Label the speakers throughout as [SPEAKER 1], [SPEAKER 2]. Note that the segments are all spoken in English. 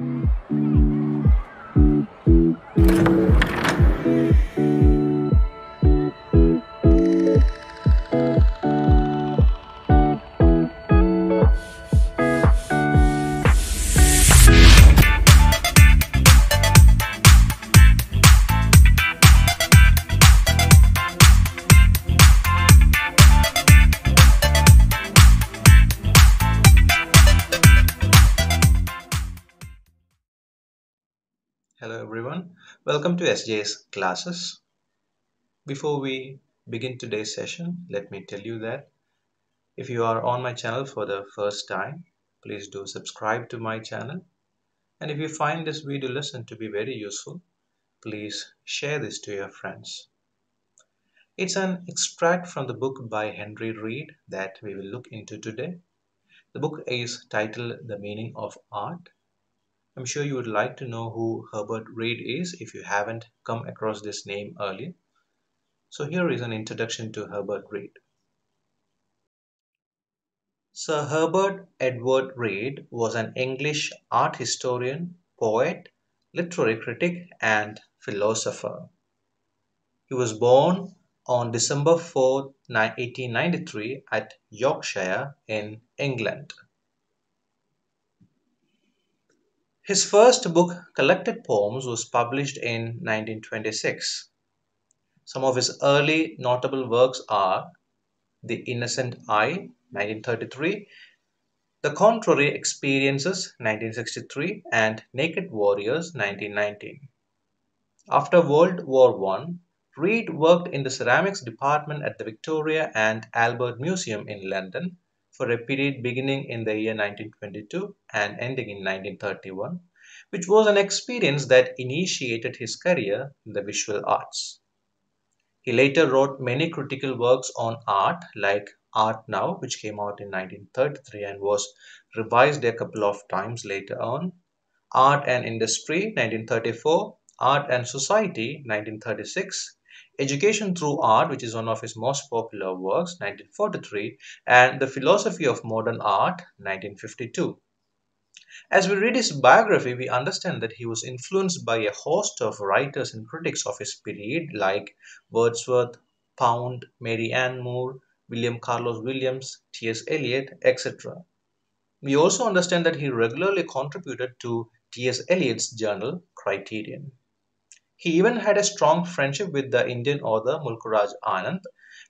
[SPEAKER 1] Música to SJ's classes. Before we begin today's session, let me tell you that if you are on my channel for the first time, please do subscribe to my channel. And if you find this video lesson to be very useful, please share this to your friends. It's an extract from the book by Henry Read that we will look into today. The book is titled The Meaning of Art I'm sure you would like to know who Herbert Read is if you haven't come across this name earlier. So here is an introduction to Herbert Read. Sir Herbert Edward Read was an English art historian, poet, literary critic and philosopher. He was born on December 4, 1893 at Yorkshire in England. His first book, Collected Poems, was published in 1926. Some of his early notable works are The Innocent Eye, 1933, The Contrary Experiences, 1963, and Naked Warriors, 1919. After World War I, Read worked in the ceramics department at the Victoria and Albert Museum in London for a period beginning in the year 1922 and ending in 1931, which was an experience that initiated his career in the visual arts. He later wrote many critical works on art like Art Now, which came out in 1933 and was revised a couple of times later on, Art and Industry 1934, Art and Society 1936, Education Through Art, which is one of his most popular works, 1943, and The Philosophy of Modern Art, 1952. As we read his biography, we understand that he was influenced by a host of writers and critics of his period like Wordsworth, Pound, Marianne Moore, William Carlos Williams, T.S. Eliot, etc. We also understand that he regularly contributed to T.S. Eliot's journal Criterion. He even had a strong friendship with the Indian author Mulk Anand,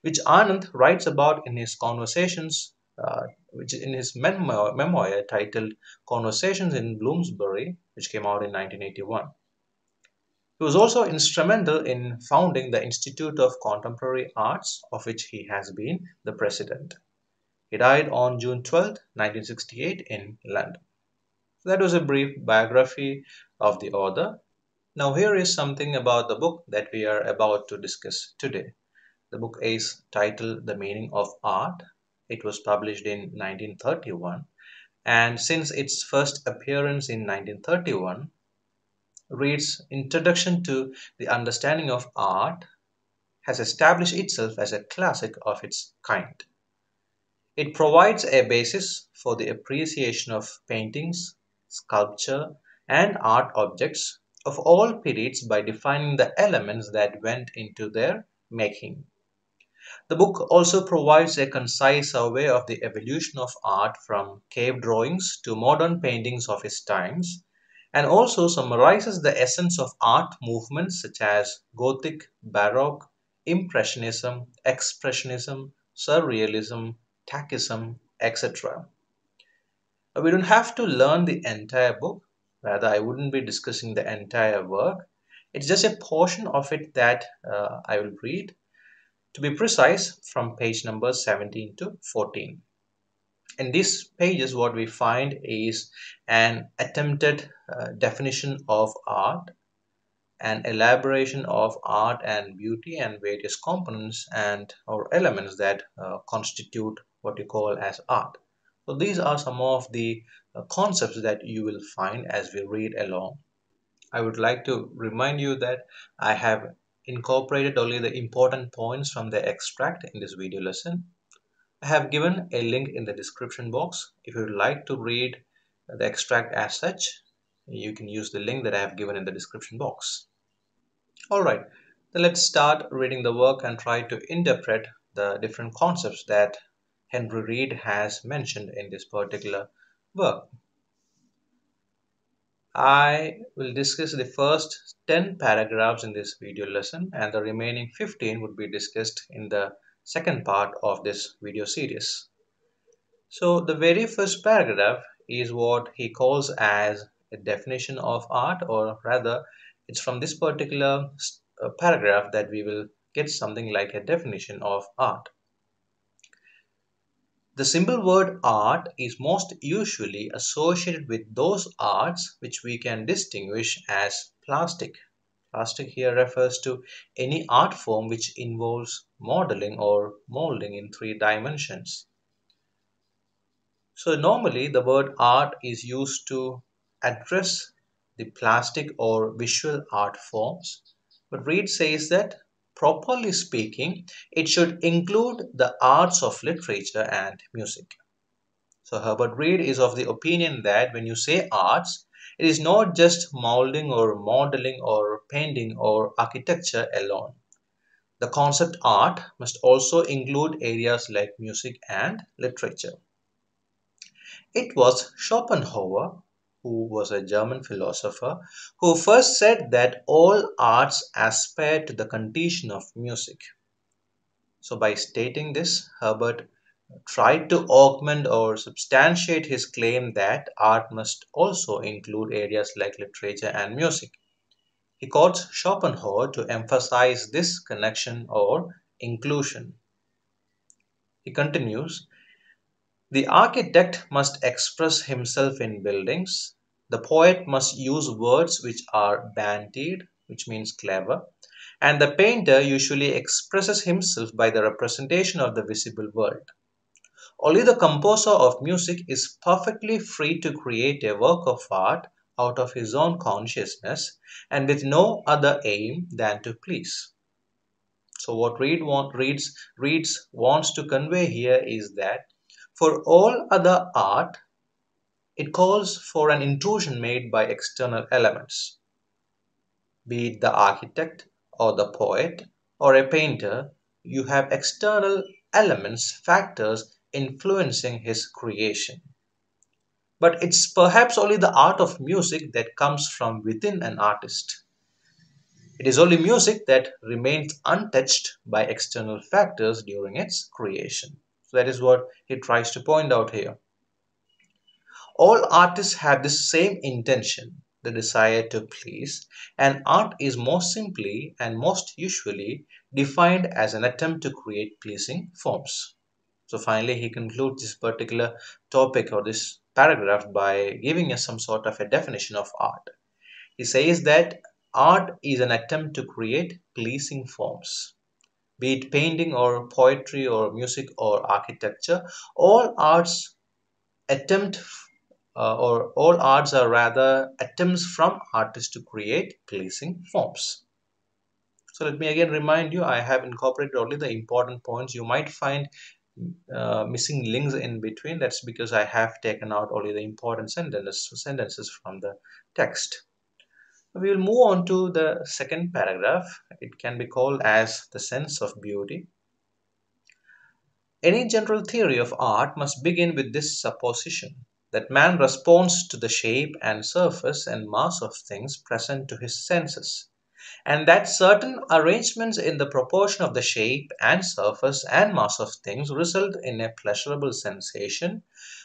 [SPEAKER 1] which Anand writes about in his conversations, uh, which in his memoir, memoir titled Conversations in Bloomsbury, which came out in 1981. He was also instrumental in founding the Institute of Contemporary Arts, of which he has been the president. He died on June 12, 1968 in London. That was a brief biography of the author now here is something about the book that we are about to discuss today. The book is titled The Meaning of Art. It was published in 1931 and since its first appearance in 1931, Read's Introduction to the Understanding of Art has established itself as a classic of its kind. It provides a basis for the appreciation of paintings, sculpture, and art objects of all periods by defining the elements that went into their making. The book also provides a concise survey of the evolution of art from cave drawings to modern paintings of its times and also summarizes the essence of art movements such as Gothic, Baroque, Impressionism, Expressionism, Surrealism, Tachism, etc. We don't have to learn the entire book, rather I wouldn't be discussing the entire work. It's just a portion of it that uh, I will read. To be precise from page number 17 to 14 in these pages what we find is an attempted uh, definition of art an elaboration of art and beauty and various components and or elements that uh, constitute what you call as art. So these are some of the Uh, concepts that you will find as we read along. I would like to remind you that I have incorporated only the important points from the extract in this video lesson. I have given a link in the description box if you would like to read the extract as such you can use the link that I have given in the description box. Alright, then let's start reading the work and try to interpret the different concepts that Henry Read has mentioned in this particular work. I will discuss the first 10 paragraphs in this video lesson and the remaining 15 would be discussed in the second part of this video series. So the very first paragraph is what he calls as a definition of art or rather it's from this particular uh, paragraph that we will get something like a definition of art. The simple word art is most usually associated with those arts which we can distinguish as plastic. Plastic here refers to any art form which involves modeling or molding in three dimensions. So normally the word art is used to address the plastic or visual art forms. But Read says that properly speaking, it should include the arts of literature and music. So Herbert Read is of the opinion that when you say arts, it is not just molding or modeling or painting or architecture alone. The concept art must also include areas like music and literature. It was Schopenhauer, who was a German philosopher, who first said that all arts aspire to the condition of music. So by stating this, Herbert tried to augment or substantiate his claim that art must also include areas like literature and music. He quotes Schopenhauer to emphasize this connection or inclusion. He continues, the architect must express himself in buildings. The poet must use words which are bandied, which means clever. And the painter usually expresses himself by the representation of the visible world. Only the composer of music is perfectly free to create a work of art out of his own consciousness and with no other aim than to please. So what Read want, wants to convey here is that for all other art, it calls for an intrusion made by external elements. Be it the architect or the poet or a painter, you have external elements, factors influencing his creation. But it's perhaps only the art of music that comes from within an artist. It is only music that remains untouched by external factors during its creation. So that is what he tries to point out here. All artists have the same intention, the desire to please, and art is most simply and most usually defined as an attempt to create pleasing forms. So finally, he concludes this particular topic or this paragraph by giving us some sort of a definition of art. He says that art is an attempt to create pleasing forms be it painting or poetry or music or architecture all arts attempt uh, or all arts are rather attempts from artists to create pleasing forms. So let me again remind you i have incorporated only the important points. You might find uh, missing links in between. That's because i have taken out only the important sentences sentences from the text we will move on to the second paragraph. It can be called as the sense of beauty. Any general theory of art must begin with this supposition that man responds to the shape and surface and mass of things present to his senses, and that certain arrangements in the proportion of the shape and surface and mass of things result in a pleasurable sensation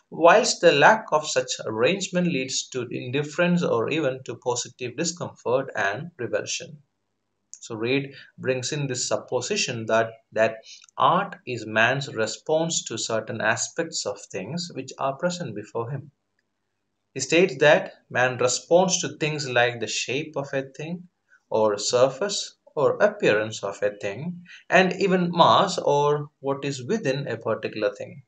[SPEAKER 1] whilst the lack of such arrangement leads to indifference or even to positive discomfort and revulsion. So Read brings in this supposition that, that art is man's response to certain aspects of things which are present before him. He states that man responds to things like the shape of a thing or surface or appearance of a thing and even mass or what is within a particular thing.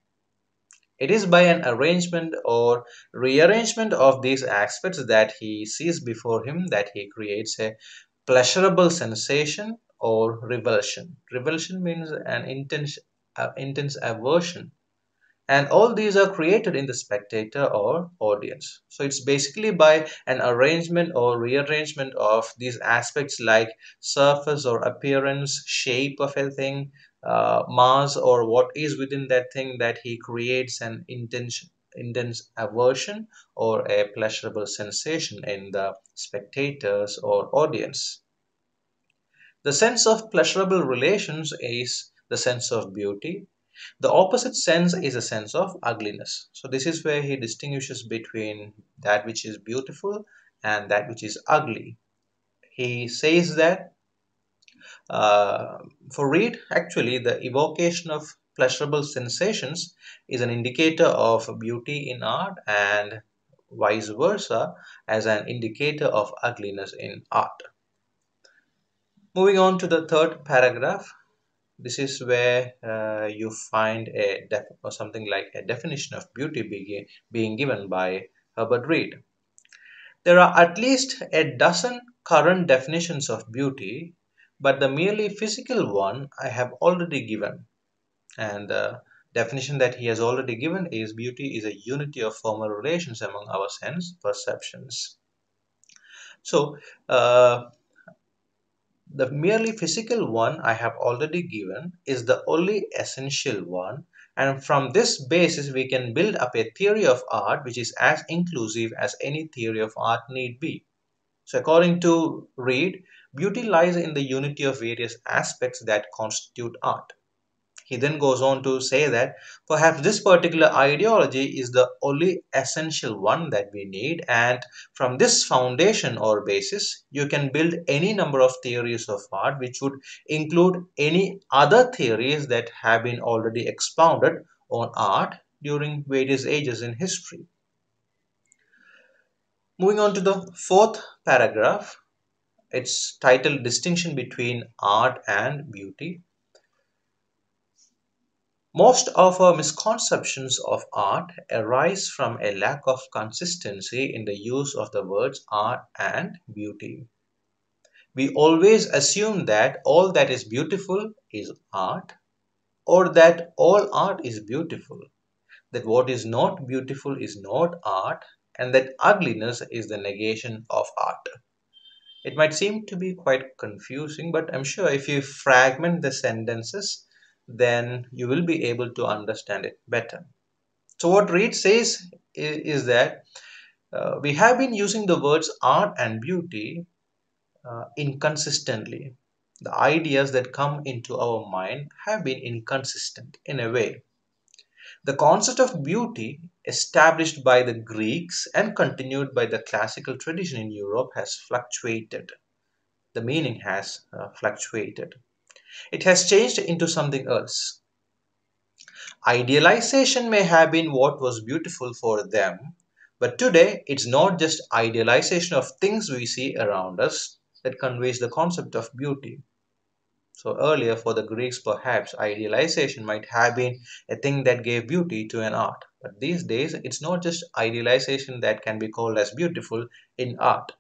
[SPEAKER 1] It is by an arrangement or rearrangement of these aspects that he sees before him that he creates a pleasurable sensation or revulsion. Revulsion means an intense, uh, intense aversion. and all these are created in the spectator or audience so it's basically by an arrangement or rearrangement of these aspects like surface or appearance shape of a thing uh, mass or what is within that thing that he creates an intention intense aversion or a pleasurable sensation in the spectators or audience the sense of pleasurable relations is the sense of beauty the opposite sense is a sense of ugliness. So this is where he distinguishes between that which is beautiful and that which is ugly. He says that uh, for Read, actually, the evocation of pleasurable sensations is an indicator of beauty in art and vice versa as an indicator of ugliness in art. Moving on to the third paragraph, this is where uh, you find a or something like a definition of beauty being, being given by Herbert Read. There are at least a dozen current definitions of beauty, but the merely physical one I have already given. And the definition that he has already given is beauty is a unity of formal relations among our sense perceptions. So, uh, the merely physical one I have already given is the only essential one and from this basis we can build up a theory of art which is as inclusive as any theory of art need be. So according to Read, beauty lies in the unity of various aspects that constitute art. He then goes on to say that perhaps this particular ideology is the only essential one that we need and from this foundation or basis you can build any number of theories of art which would include any other theories that have been already expounded on art during various ages in history. Moving on to the fourth paragraph, it's titled Distinction Between Art and Beauty. Most of our misconceptions of art arise from a lack of consistency in the use of the words art and beauty. We always assume that all that is beautiful is art or that all art is beautiful, that what is not beautiful is not art and that ugliness is the negation of art. It might seem to be quite confusing, but I'm sure if you fragment the sentences, then you will be able to understand it better. So what Read says is, is that uh, we have been using the words art and beauty uh, inconsistently. The ideas that come into our mind have been inconsistent in a way. The concept of beauty, established by the Greeks and continued by the classical tradition in Europe, has fluctuated. The meaning has uh, fluctuated. It has changed into something else. Idealization may have been what was beautiful for them, but today it's not just idealization of things we see around us that conveys the concept of beauty. So earlier for the Greeks perhaps idealization might have been a thing that gave beauty to an art. But these days it's not just idealization that can be called as beautiful in art.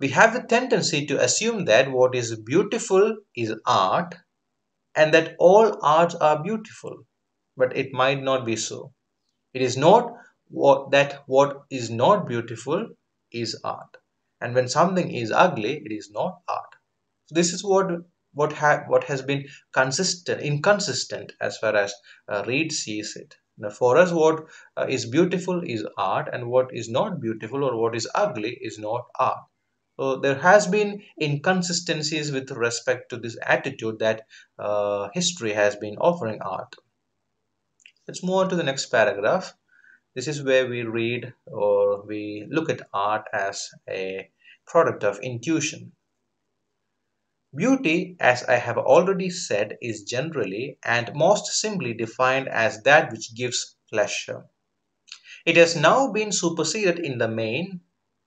[SPEAKER 1] We have the tendency to assume that what is beautiful is art and that all arts are beautiful. But it might not be so. It is not what that what is not beautiful is art. And when something is ugly it is not art. So this is what what ha- what has been consistent inconsistent as far as uh, Read sees it now for us what uh, is beautiful is art and what is not beautiful or what is ugly is not art so there has been inconsistencies with respect to this attitude that uh, history has been offering art. Let's move on to the next paragraph. This is where we read or we look at art as a product of intuition. Beauty, as I have already said, is generally and most simply defined as that which gives pleasure. It has now been superseded in the main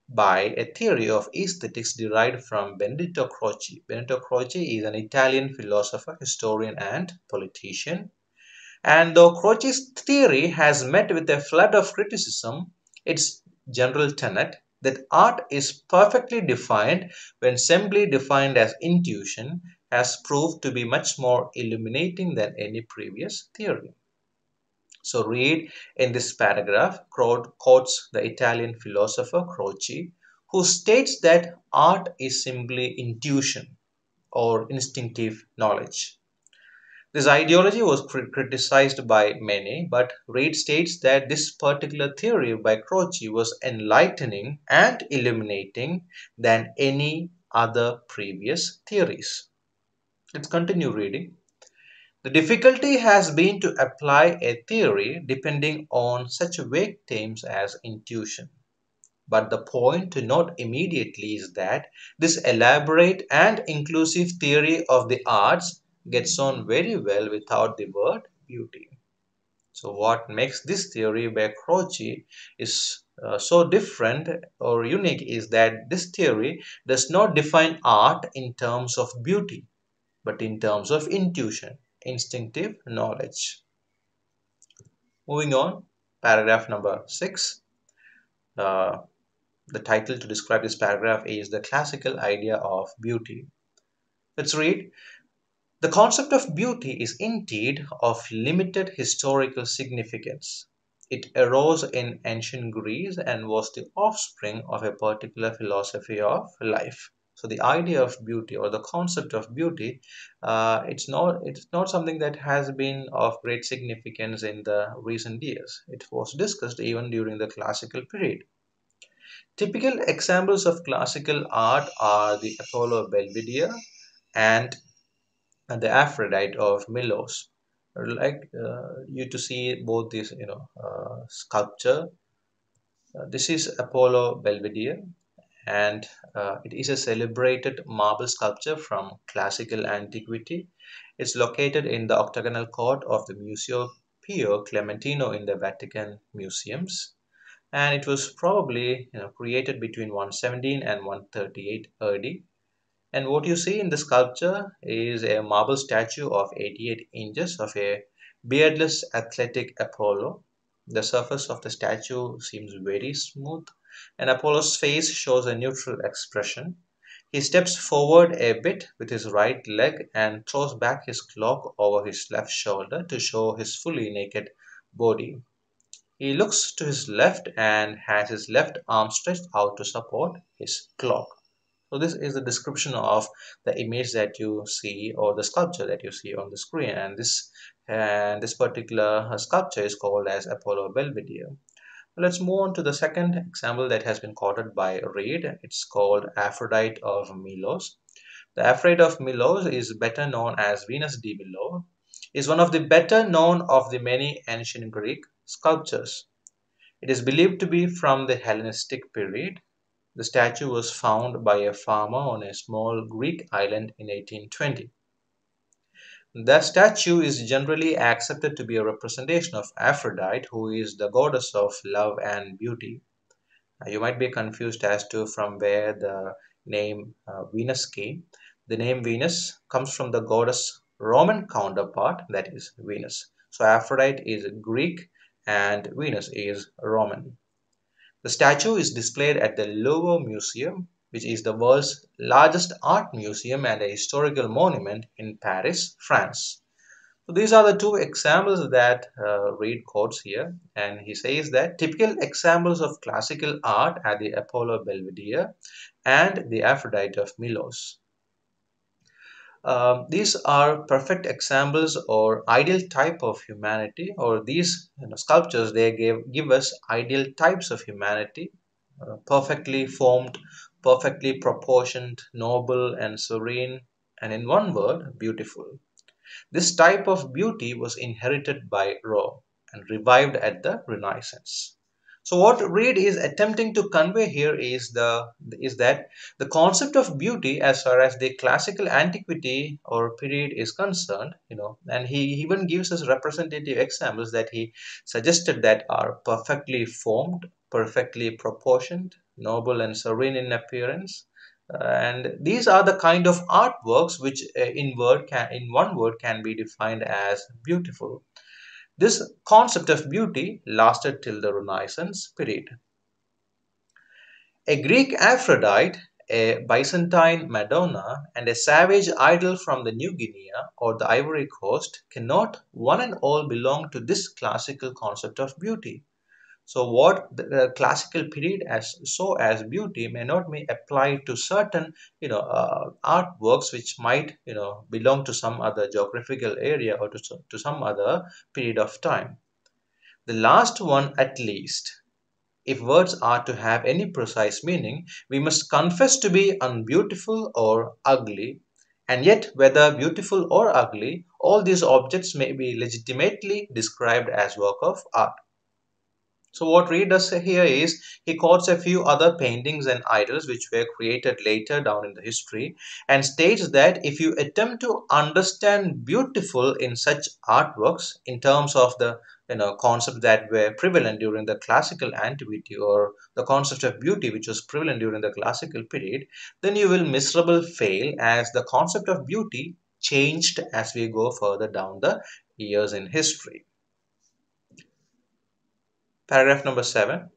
[SPEAKER 1] by a theory of aesthetics derived from Benedetto Croce. Benedetto Croce is an Italian philosopher, historian, and politician. And though Croce's theory has met with a flood of criticism, its general tenet that art is perfectly defined when simply defined as intuition has proved to be much more illuminating than any previous theory. So read in this paragraph quotes the Italian philosopher Croce who states that art is simply intuition or instinctive knowledge. This ideology was criticized by many, but Read states that this particular theory by Croce was enlightening and illuminating than any other previous theories. Let's continue reading. The difficulty has been to apply a theory depending on such vague themes as intuition. But the point to note immediately is that this elaborate and inclusive theory of the arts gets on very well without the word beauty. So what makes this theory by Croce is uh, so different or unique is that this theory does not define art in terms of beauty, but in terms of intuition, instinctive knowledge. Moving on, paragraph number six. Uh, the title to describe this paragraph is The Classical Idea of Beauty. Let's read. The concept of beauty is indeed of limited historical significance. It arose in ancient Greece and was the offspring of a particular philosophy of life. So the idea of beauty or the concept of beauty, uh, it's not it's not something that has been of great significance in the recent years. It was discussed even during the classical period. Typical examples of classical art are the Apollo Belvedere and and the Aphrodite of Milos. I'd like uh, you to see both these, you know, uh, sculpture. Uh, this is Apollo Belvedere, and uh, it is a celebrated marble sculpture from classical antiquity. It's located in the octagonal court of the Museo Pio Clementino in the Vatican Museums, and it was probably you know, created between 117 and 138 AD and what you see in the sculpture is a marble statue of 88 inches of a beardless athletic Apollo. The surface of the statue seems very smooth, and Apollo's face shows a neutral expression. He steps forward a bit with his right leg and throws back his cloak over his left shoulder to show his fully naked body. He looks to his left and has his left arm stretched out to support his cloak. So this is the description of the image that you see or the sculpture that you see on the screen and this and this particular uh, sculpture is called as Apollo Belvedere. Let's move on to the second example that has been quoted by Read. It's called Aphrodite of Milos. The Aphrodite of Milos is better known as Venus de Milo, is one of the better known of the many ancient Greek sculptures. It is believed to be from the Hellenistic period the statue was found by a farmer on a small Greek island in 1820. The statue is generally accepted to be a representation of Aphrodite, who is the goddess of love and beauty. You might be confused as to from where the name uh, Venus came. The name Venus comes from the goddess Roman counterpart, that is Venus. So Aphrodite is Greek and Venus is Roman. The statue is displayed at the Louvre Museum, which is the world's largest art museum and a historical monument in Paris, France. So these are the two examples that uh, Read quotes here, and he says that typical examples of classical art are the Apollo Belvedere and the Aphrodite of Milos. Um, these are perfect examples or ideal type of humanity or these you know, sculptures they give, give us ideal types of humanity uh, perfectly formed perfectly proportioned noble and serene and in one word beautiful. This type of beauty was inherited by Rome and revived at the Renaissance so what Read is attempting to convey here is the is that the concept of beauty as far as the classical antiquity or period is concerned, you know, and he even gives us representative examples that he suggested that are perfectly formed, perfectly proportioned, noble and serene in appearance. Uh, and these are the kind of artworks which uh, in word can in one word can be defined as beautiful this concept of beauty lasted till the Renaissance period. A Greek Aphrodite, a Byzantine Madonna and a savage idol from the New Guinea or the Ivory Coast cannot one and all belong to this classical concept of beauty. So what the classical period as so as beauty may not be applied to certain you know uh, artworks which might you know belong to some other geographical area or to, to some other period of time. The last one at least if words are to have any precise meaning, we must confess to be unbeautiful or ugly. And yet, whether beautiful or ugly, all these objects may be legitimately described as work of art. So what Read does here is he quotes a few other paintings and idols which were created later down in the history and states that if you attempt to understand beautiful in such artworks in terms of the you know concepts that were prevalent during the classical antiquity or the concept of beauty which was prevalent during the classical period then you will miserable fail as the concept of beauty changed as we go further down the years in history Paragraph number seven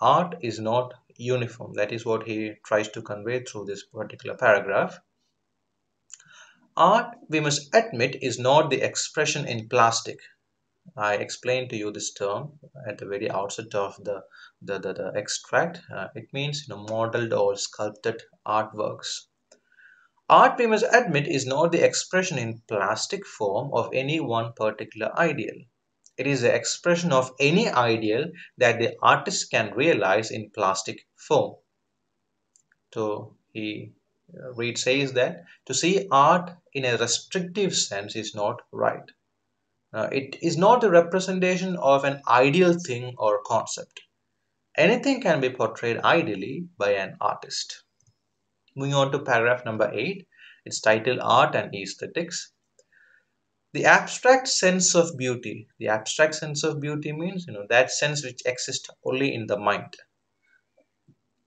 [SPEAKER 1] art is not uniform. That is what he tries to convey through this particular paragraph. Art, we must admit, is not the expression in plastic. I explained to you this term at the very outset of the, the, the, the extract. Uh, it means you know, modeled or sculpted artworks. Art, we must admit, is not the expression in plastic form of any one particular ideal. It is the expression of any ideal that the artist can realize in plastic form. So he uh, Read says that to see art in a restrictive sense is not right. Uh, it is not a representation of an ideal thing or concept. Anything can be portrayed ideally by an artist. Moving on to paragraph number 8, it's titled Art and Aesthetics. The abstract sense of beauty. The abstract sense of beauty means, you know, that sense which exists only in the mind.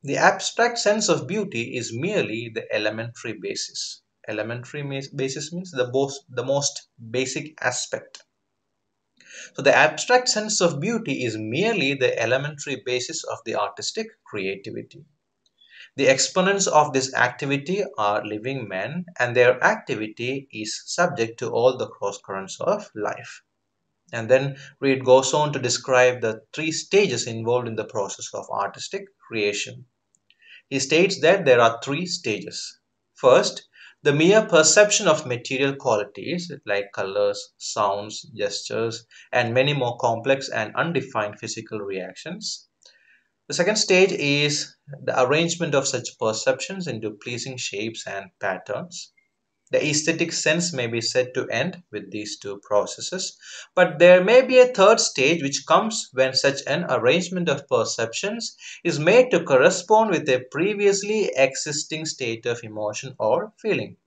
[SPEAKER 1] The abstract sense of beauty is merely the elementary basis. Elementary basis means the most, the most basic aspect. So the abstract sense of beauty is merely the elementary basis of the artistic creativity. The exponents of this activity are living men and their activity is subject to all the cross currents of life. And then Read goes on to describe the three stages involved in the process of artistic creation. He states that there are three stages. First, the mere perception of material qualities like colors, sounds, gestures, and many more complex and undefined physical reactions. The second stage is the arrangement of such perceptions into pleasing shapes and patterns. The aesthetic sense may be said to end with these two processes, but there may be a third stage which comes when such an arrangement of perceptions is made to correspond with a previously existing state of emotion or feeling.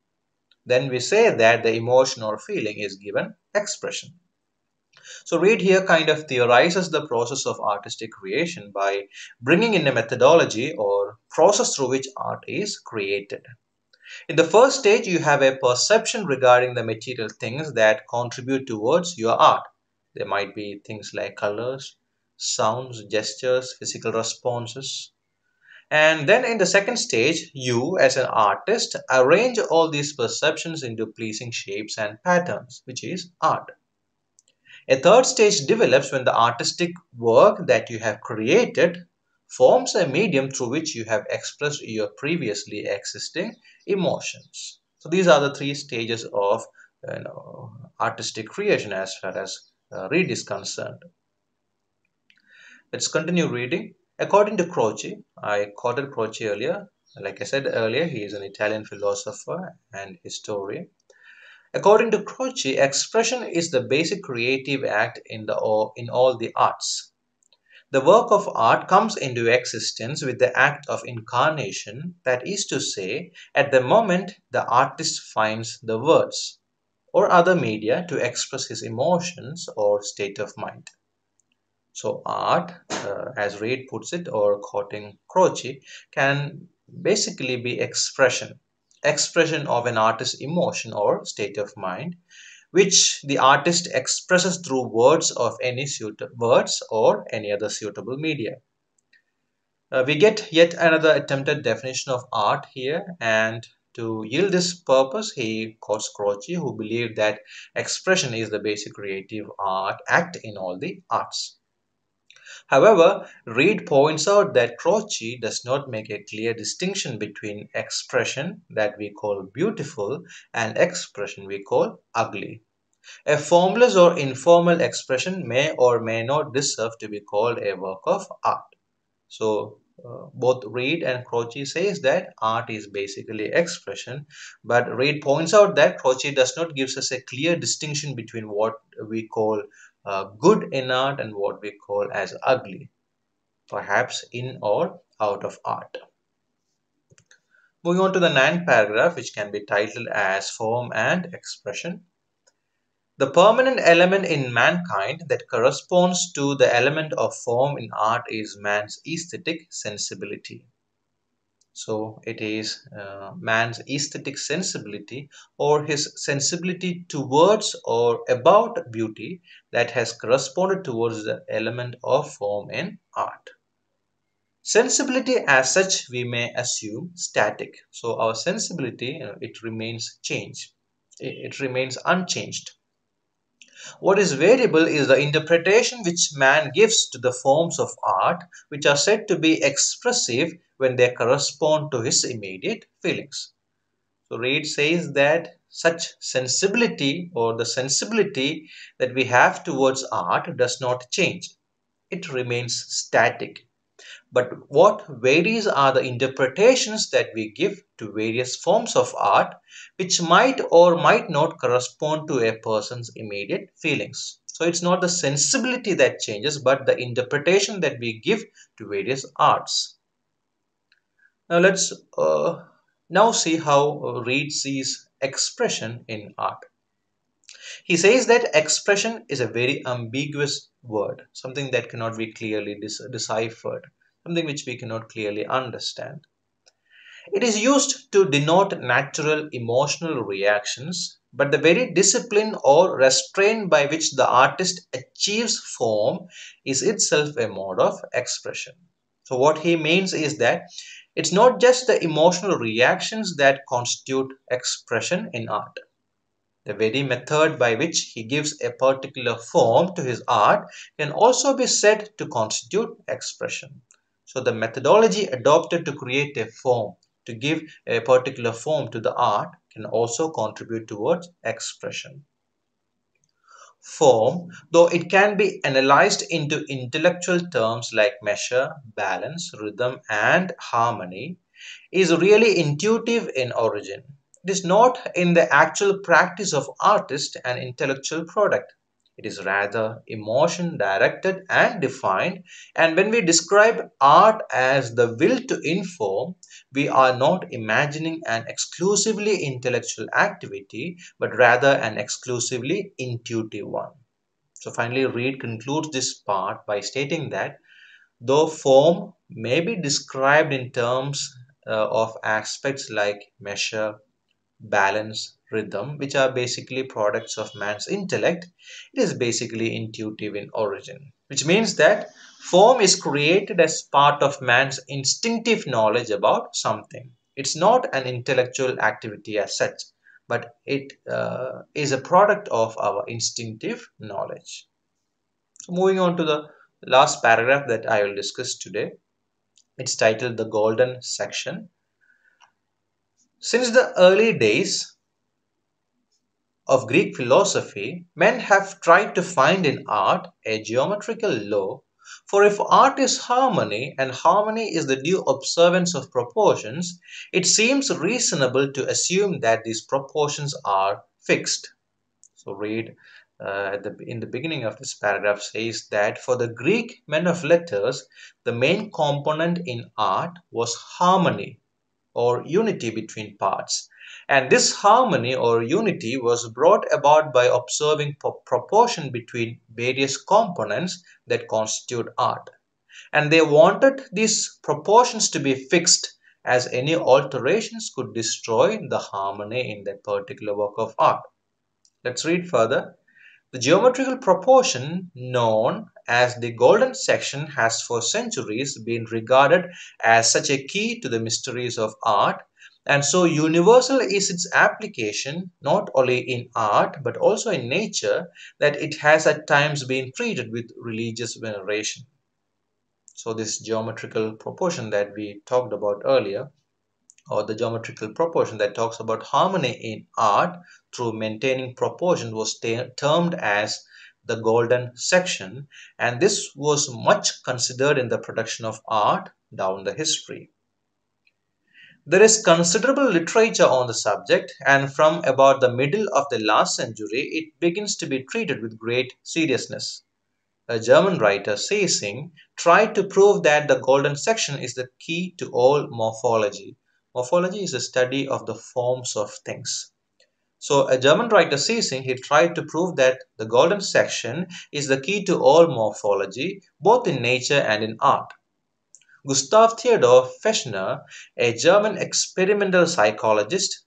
[SPEAKER 1] Then we say that the emotion or feeling is given expression. So Read here kind of theorizes the process of artistic creation by bringing in a methodology or process through which art is created. In the first stage, you have a perception regarding the material things that contribute towards your art. There might be things like colors, sounds, gestures, physical responses. And then in the second stage, you as an artist arrange all these perceptions into pleasing shapes and patterns, which is art. A third stage develops when the artistic work that you have created forms a medium through which you have expressed your previously existing emotions. So these are the three stages of you know, artistic creation as far as uh, Read is concerned. Let's continue reading. According to Croce, I quoted Croce earlier. Like I said earlier, he is an Italian philosopher and historian. According to Croce, expression is the basic creative act in, the, in all the arts. The work of art comes into existence with the act of incarnation, that is to say, at the moment the artist finds the words or other media to express his emotions or state of mind. So art, uh, as Read puts it, or quoting Croce, can basically be expression expression of an artist's emotion or state of mind which the artist expresses through words of any suitable words or any other suitable media Uh, we get yet another attempted definition of art here and to yield this purpose, he quotes Croce, who believed that expression is the basic creative art act in all the arts. However, Read points out that Croce does not make a clear distinction between expression that we call beautiful and expression we call ugly. A formless or informal expression may or may not deserve to be called a work of art. So uh, both Read and Croce says that art is basically expression, but Read points out that Croce does not gives us a clear distinction between what we call uh, good in art and what we call as ugly, perhaps in or out of art. Moving on to the ninth paragraph, which can be titled as Form and Expression. The permanent element in mankind that corresponds to the element of form in art is man's aesthetic sensibility. So it is uh, man's aesthetic sensibility or his sensibility towards or about beauty that has corresponded towards the element of form in art. Sensibility as such we may assume static. So our sensibility you it remains changed. It, it remains unchanged. What is variable is the interpretation which man gives to the forms of art which are said to be expressive when they correspond to his immediate feelings. So Read says that such sensibility or the sensibility that we have towards art does not change. It remains static. But what varies are the interpretations that we give to various forms of art, which might or might not correspond to a person's immediate feelings. So it's not the sensibility that changes, but the interpretation that we give to various arts. Now let's uh, now see how Read sees expression in art. He says that expression is a very ambiguous word, something that cannot be clearly deciphered something which we cannot clearly understand. It is used to denote natural emotional reactions, but the very discipline or restraint by which the artist achieves form is itself a mode of expression. So, what he means is that it's not just the emotional reactions that constitute expression in art. The very method by which he gives a particular form to his art can also be said to constitute expression. So the methodology adopted to create a form, to give a particular form to the art can also contribute towards expression. Form, though it can be analyzed into intellectual terms like measure, balance, rhythm and harmony, is really intuitive in origin. It is not in the actual practice of artist an intellectual product. It is rather emotion directed and defined. And when we describe art as the will to inform, we are not imagining an exclusively intellectual activity, but rather an exclusively intuitive one. So finally, Read concludes this part by stating that though form may be described in terms uh, of aspects like measure, balance, rhythm, which are basically products of man's intellect, it is basically intuitive in origin, which means that form is created as part of man's instinctive knowledge about something. It's not an intellectual activity as such, but it uh, is a product of our instinctive knowledge. So moving on to the last paragraph that I will discuss today. It's titled The Golden Section. Since the early days, of Greek philosophy, men have tried to find in art a geometrical law, for if art is harmony and harmony is the due observance of proportions, it seems reasonable to assume that these proportions are fixed. So read uh, the, in the beginning of this paragraph says that for the Greek men of letters, the main component in art was harmony or unity between parts and this harmony or unity was brought about by observing proportion between various components that constitute art. And they wanted these proportions to be fixed as any alterations could destroy the harmony in that particular work of art. Let's read further. The geometrical proportion known as the golden section has for centuries been regarded as such a key to the mysteries of art and so universal is its application not only in art but also in nature that it has at times been treated with religious veneration. So this geometrical proportion that we talked about earlier or the geometrical proportion that talks about harmony in art through maintaining proportion was termed as the golden section and this was much considered in the production of art down the history. There is considerable literature on the subject and from about the middle of the last century it begins to be treated with great seriousness. A German writer, Zeising, tried to prove that the golden section is the key to all morphology Morphology is a study of the forms of things. So a German writer Zeising, he tried to prove that the golden section is the key to all morphology, both in nature and in art. Gustav Theodor Fechner, a German experimental psychologist,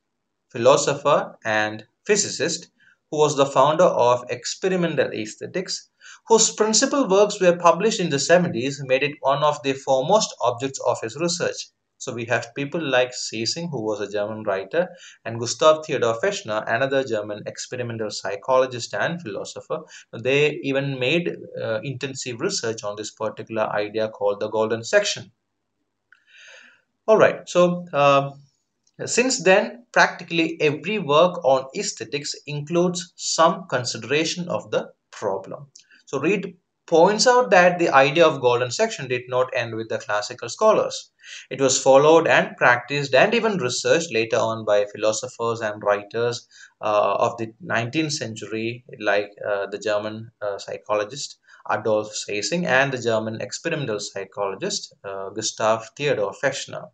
[SPEAKER 1] philosopher, and physicist, who was the founder of experimental aesthetics, whose principal works were published in the 70s, made it one of the foremost objects of his research. So we have people like Zeising, who was a German writer, and Gustav Theodor Fechner, another German experimental psychologist and philosopher. They even made uh, intensive research on this particular idea called the golden section. All right, so uh, since then, practically every work on aesthetics includes some consideration of the problem. So Read points out that the idea of golden section did not end with the classical scholars. It was followed and practiced and even researched later on by philosophers and writers uh, of the 19th century like uh, the German uh, psychologist Adolf Zeising and the German experimental psychologist uh, Gustav Theodor Fechner.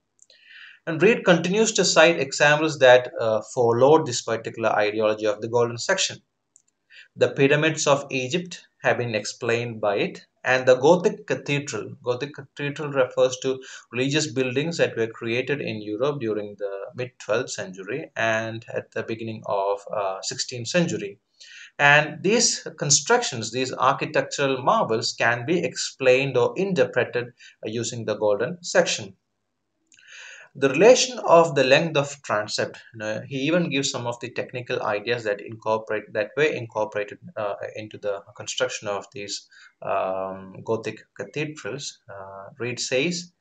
[SPEAKER 1] And Read continues to cite examples that uh, followed this particular ideology of the golden section. The pyramids of Egypt have been explained by it and the Gothic cathedral. Gothic cathedral refers to religious buildings that were created in Europe during the mid 12th century and at the beginning of uh, 16th century. And these constructions, these architectural marvels can be explained or interpreted uh, using the golden section the relation of the length of transept he even gives some of the technical ideas that incorporate that were incorporated uh, into the construction of these um, gothic cathedrals. Uh, Read says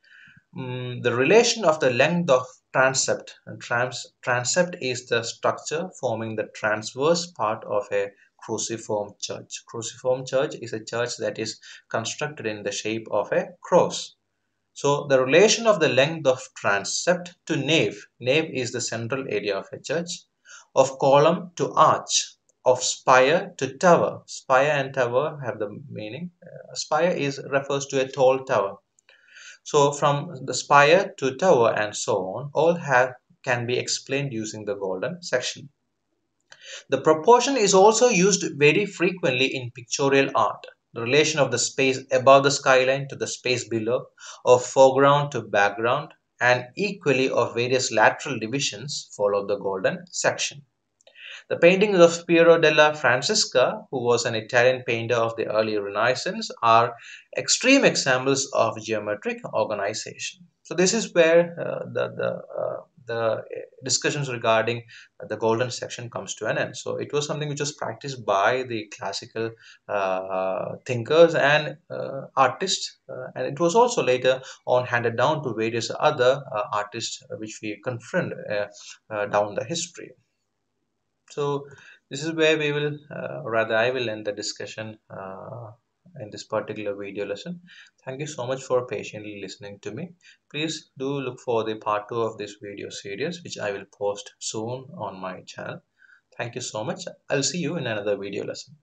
[SPEAKER 1] um, the relation of the length of transept and trans transept is the structure forming the transverse part of a cruciform church. Cruciform church is a church that is constructed in the shape of a cross so the relation of the length of transept to nave, nave is the central area of a church, of column to arch, of spire to tower. Spire and tower have the meaning. Uh, spire is refers to a tall tower. So from the spire to tower and so on, all have can be explained using the golden section. The proportion is also used very frequently in pictorial art the relation of the space above the skyline to the space below, of foreground to background, and equally of various lateral divisions follow the golden section. The paintings of Piero della Francesca, who was an Italian painter of the early Renaissance, are extreme examples of geometric organization. So this is where uh, the, the uh, the discussions regarding the golden section comes to an end. So it was something which was practiced by the classical uh, thinkers and uh, artists, uh, and it was also later on handed down to various other uh, artists which we confront uh, uh, down the history. So this is where we will, rather I will end the discussion in this particular video lesson. Thank you so much for patiently listening to me. Please do look for the part 2 of this video series which I will post soon on my channel. Thank you so much. I'll see you in another video lesson.